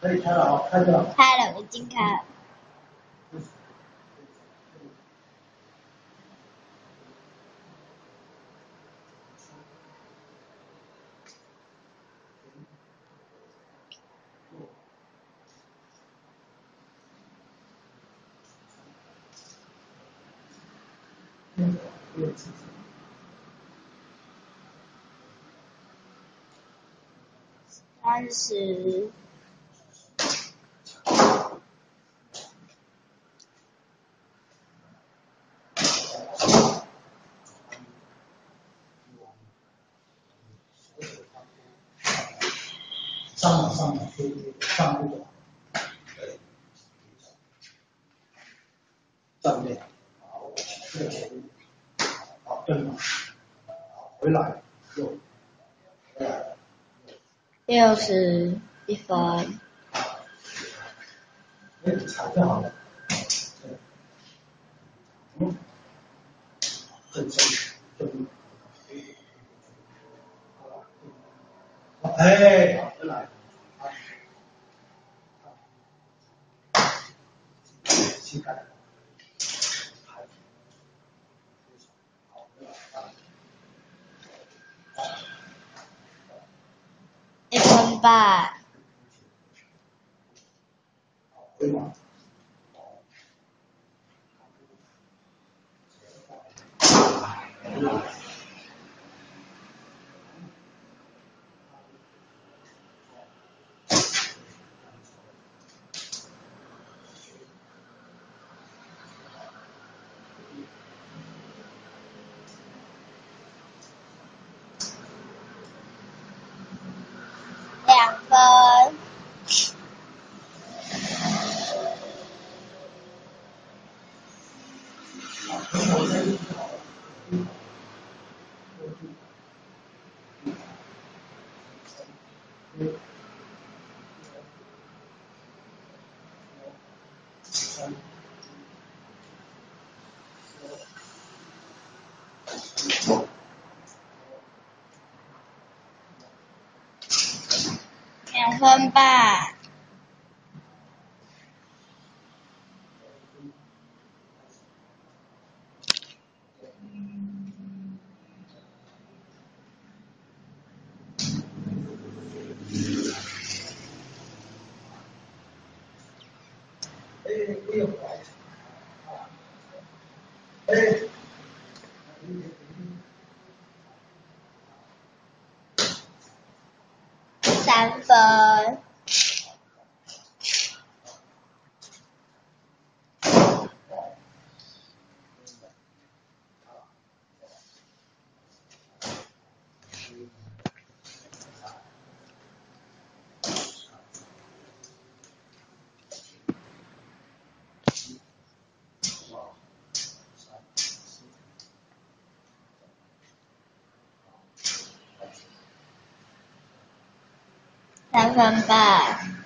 可以开了啊，开了。开了，已经开了。三十。上嘛上嘛，可以上那个，正面，好，这个好正嘛，好回来右，回来六十一分。哎，踩就好了，嗯，正身正，好，哎，好回来。膝盖，一分半。对吗？两分。两分半。哎，不用哎。三三分半。